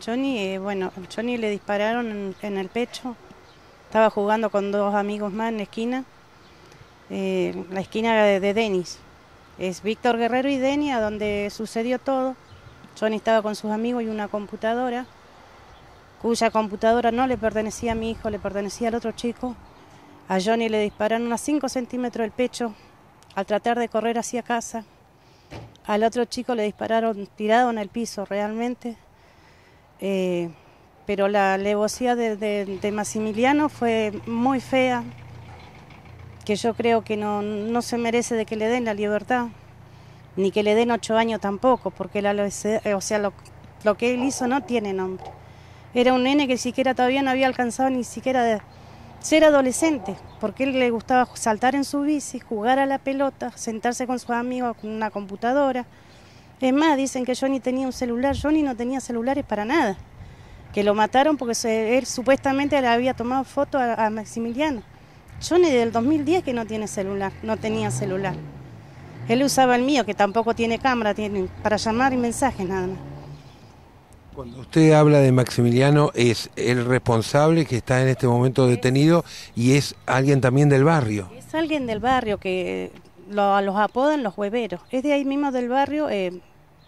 Johnny, eh, bueno, Johnny le dispararon en, el pecho. Estaba jugando con dos amigos más en la esquina. Eh, la esquina de, de Denis. Es Víctor Guerrero y Denis, a donde sucedió todo. Johnny estaba con sus amigos y una computadora, cuya computadora no le pertenecía a mi hijo, le pertenecía al otro chico. A Johnny le dispararon a 5 centímetros del pecho al tratar de correr hacia casa. Al otro chico le dispararon tirado en el piso realmente. Eh, pero la alevosía de, de, de, Maximiliano fue muy fea, que yo creo que no, no, se merece de que le den la libertad, ni que le den ocho años tampoco, porque la, o sea, lo, que él hizo no tiene nombre. Era un nene que siquiera todavía no había alcanzado ni siquiera ser adolescente, porque él le gustaba saltar en su bici, jugar a la pelota, sentarse con sus amigos con una computadora. Es más, dicen que Johnny tenía un celular, Johnny no tenía celulares para nada, que lo mataron porque se, él supuestamente le había tomado foto a, a Maximiliano. Johnny del 2010 que no tiene celular, no tenía celular. Él usaba el mío, que tampoco tiene cámara, tiene para llamar y mensajes nada más. Cuando usted habla de Maximiliano, es el responsable que está en este momento detenido y es alguien también del barrio. Es alguien del barrio que lo, los apodan los hueveros. Es de ahí mismo del barrio. Eh,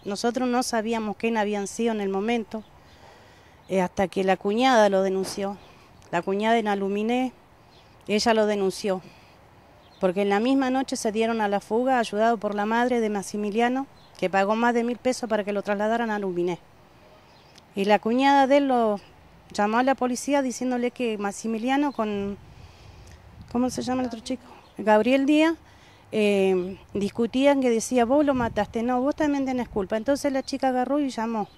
nosotros no sabíamos quién habían sido en el momento, eh, hasta que la cuñada lo denunció. La cuñada en Aluminé, ella lo denunció. Porque en la misma noche se dieron a la fuga, ayudado por la madre de Maximiliano, que pagó más de mil pesos para que lo trasladaran a Aluminé. Y la cuñada de él lo llamó a la policía diciéndole que Maximiliano con, ¿cómo se llama el otro chico? Gabriel Díaz, eh, discutían que decía, vos lo mataste, no, vos también tenés culpa. Entonces la chica agarró y llamó.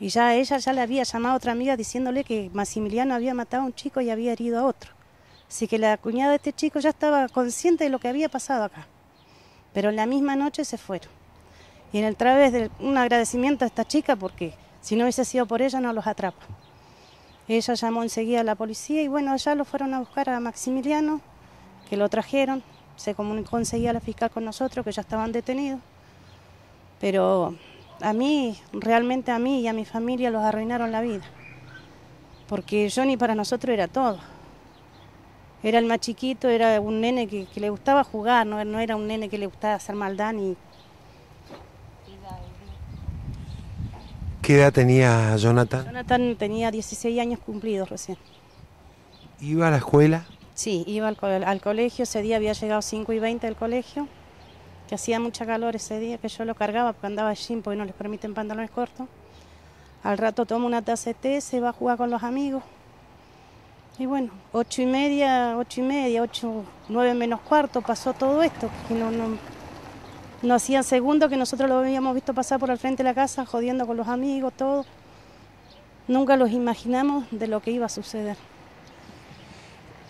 Y ya ella ya le había llamado a otra amiga diciéndole que Maximiliano había matado a un chico y había herido a otro. Así que la cuñada de este chico ya estaba consciente de lo que había pasado acá. Pero en la misma noche se fueron. Y en el través de un agradecimiento a esta chica porque si no hubiese sido por ella, no los atrapa. Ella llamó enseguida a la policía y bueno, allá lo fueron a buscar a Maximiliano, que lo trajeron. Se comunicó enseguida la fiscal con nosotros, que ya estaban detenidos. Pero a mí, realmente a mí y a mi familia los arruinaron la vida. Porque Johnny para nosotros era todo. Era el más chiquito, era un nene que, que le gustaba jugar, no, no era un nene que le gustaba hacer maldad ni, ¿Qué edad tenía Jonathan? Jonathan tenía 16 años cumplidos recién. ¿Iba a la escuela? Sí, iba al, co al, colegio. Ese día había llegado 5 y 20 del colegio, que hacía mucha calor ese día, que yo lo cargaba porque andaba allí porque no les permiten pantalones cortos. Al rato toma una taza de té, se va a jugar con los amigos. Y bueno, ocho y media, ocho y media, ocho, nueve menos cuarto pasó todo esto, que no, no, no hacían segundo que nosotros lo habíamos visto pasar por el frente de la casa, jodiendo con los amigos, todo. Nunca los imaginamos de lo que iba a suceder.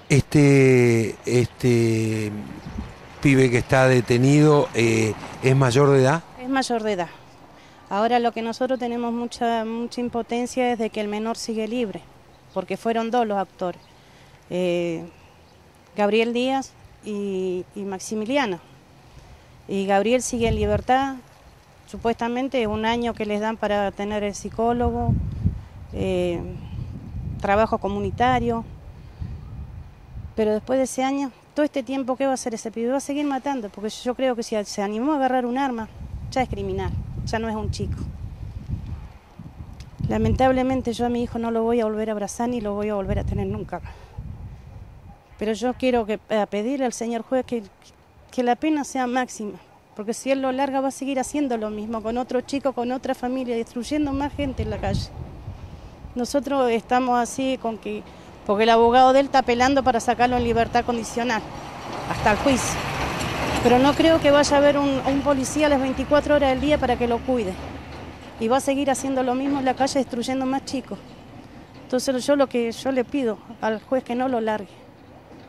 Este, este pibe que está detenido eh, es mayor de edad. Es mayor de edad. Ahora lo que nosotros tenemos mucha, mucha impotencia es de que el menor sigue libre, porque fueron dos los actores, eh, Gabriel Díaz y, Maximiliano y Gabriel sigue en libertad, supuestamente un año que les dan para tener el psicólogo, eh, trabajo comunitario, pero después de ese año, todo este tiempo, ¿qué va a hacer ese pibe? Va a seguir matando, porque yo creo que si se animó a agarrar un arma, ya es criminal, ya no es un chico. Lamentablemente yo a mi hijo no lo voy a volver a abrazar ni lo voy a volver a tener nunca. Pero yo quiero que, a pedirle al señor juez que, que la pena sea máxima, porque si él lo larga va a seguir haciendo lo mismo con otro chico, con otra familia, destruyendo más gente en la calle. Nosotros estamos así con que, porque el abogado de él está apelando para sacarlo en libertad condicional, hasta el juicio. Pero no creo que vaya a haber un, policía a las 24 horas del día para que lo cuide. Y va a seguir haciendo lo mismo en la calle, destruyendo más chicos. Entonces yo lo que yo le pido al juez que no lo largue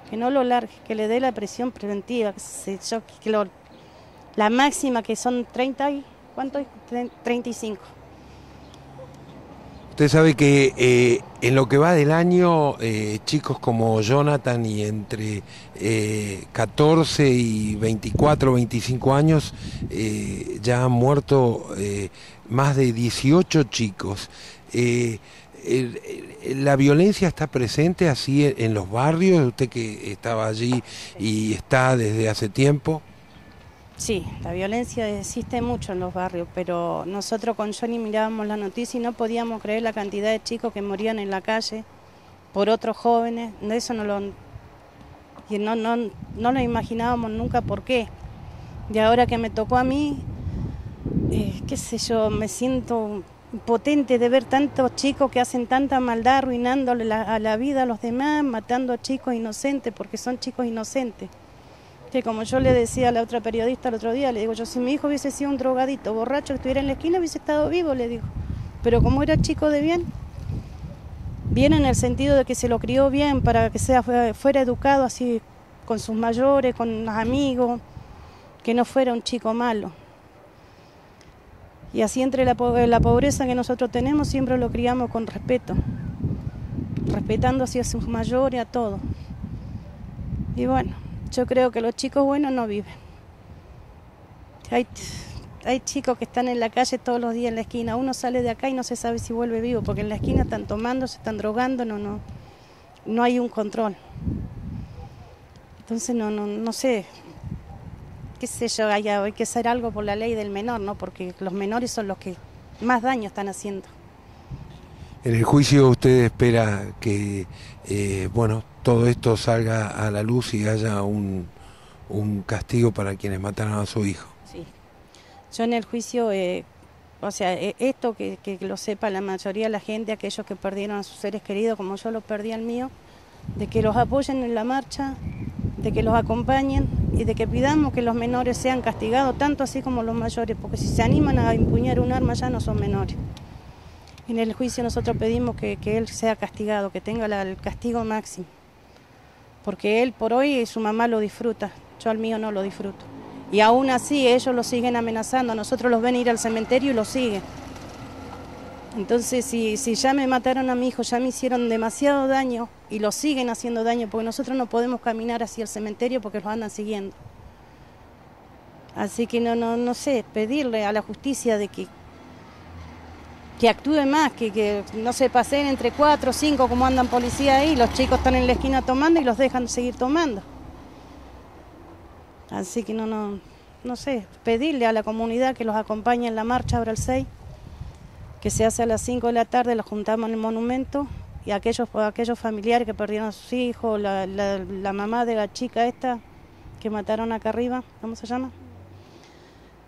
que no lo largue, que le dé la presión preventiva, que, se, yo, que la máxima que son 30 y, ¿cuánto? 35. Usted sabe que eh, en lo que va del año, eh, chicos como Jonathan y entre 14 eh, y 24, 25 años, ya han muerto más de 18 chicos. la violencia está presente así en los barrios, usted que estaba allí y está desde hace tiempo. Sí, la violencia existe mucho en los barrios, pero nosotros con Johnny mirábamos la noticia y no podíamos creer la cantidad de chicos que morían en la calle por otros jóvenes. Eso no lo, y no, no, no lo imaginábamos nunca por qué. Y ahora que me tocó a mí, eh, qué sé yo, me siento potente de ver tantos chicos que hacen tanta maldad, arruinándole a la vida a los demás, matando a chicos inocentes, porque son chicos inocentes que como yo le decía a la otra periodista el otro día, le digo yo, si mi hijo hubiese sido un drogadito, borracho, que estuviera en la esquina, hubiese estado vivo, le digo. Pero como era chico de bien, bien en el sentido de que se lo crió bien para que sea, fuera educado así con sus mayores, con los amigos, que no fuera un chico malo. Y así entre la, la pobreza que nosotros tenemos, siempre lo criamos con respeto, respetando hacia sus mayores, a todo. Y bueno. Yo creo que los chicos buenos no viven. Hay, hay chicos que están en la calle todos los días en la esquina. Uno sale de acá y no se sabe si vuelve vivo, porque en la esquina están tomando, se están drogando, no, no, no hay un control. Entonces no, no, no sé, qué sé yo, hay, que hacer algo por la ley del menor, ¿no? Porque los menores son los que más daño están haciendo. En el juicio usted espera que, eh, bueno, todo esto salga a la luz y haya un, castigo para quienes mataron a su hijo. Sí. Yo en el juicio, eh, o sea, eh, esto que, lo sepa la mayoría de la gente, aquellos que perdieron a sus seres queridos, como yo lo perdí al mío, de que los apoyen en la marcha, de que los acompañen y de que pidamos que los menores sean castigados, tanto así como los mayores, porque si se animan a empuñar un arma ya no son menores. En el juicio nosotros pedimos que, él sea castigado, que tenga el castigo máximo porque él por hoy su mamá lo disfruta, yo al mío no lo disfruto. Y aún así ellos lo siguen amenazando, nosotros los ven ir al cementerio y lo siguen. Entonces, si, si ya me mataron a mi hijo, ya me hicieron demasiado daño y lo siguen haciendo daño, porque nosotros no podemos caminar hacia el cementerio porque los andan siguiendo. Así que no, no, no sé, pedirle a la justicia de que que actúe más, que, no se pasen entre cuatro o cinco como andan policías ahí, los chicos están en la esquina tomando y los dejan seguir tomando. Así que no, no, no sé, pedirle a la comunidad que los acompañe en la marcha ahora el 6, que se hace a las 5 de la tarde, los juntamos en el monumento y aquellos, aquellos familiares que perdieron a sus hijos, la, la mamá de la chica esta que mataron acá arriba, ¿cómo se llama?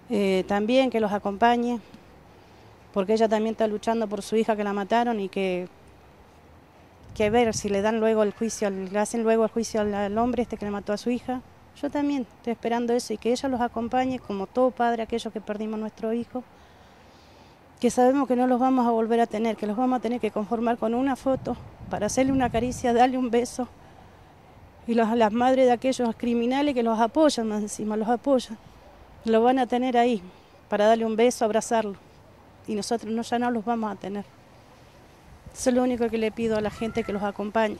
Eh, también que los acompañe porque ella también está luchando por su hija que la mataron y que, que ver si le dan luego el juicio, le hacen luego el juicio al, hombre este que le mató a su hija. Yo también estoy esperando eso y que ella los acompañe como todo padre, aquellos que perdimos nuestro hijo, que sabemos que no los vamos a volver a tener, que los vamos a tener que conformar con una foto para hacerle una caricia, darle un beso. Y las madres de aquellos criminales que los apoyan más encima, los apoyan, lo van a tener ahí para darle un beso, abrazarlo y nosotros no, ya no los vamos a tener. Eso es lo único que le pido a la gente que los acompañe.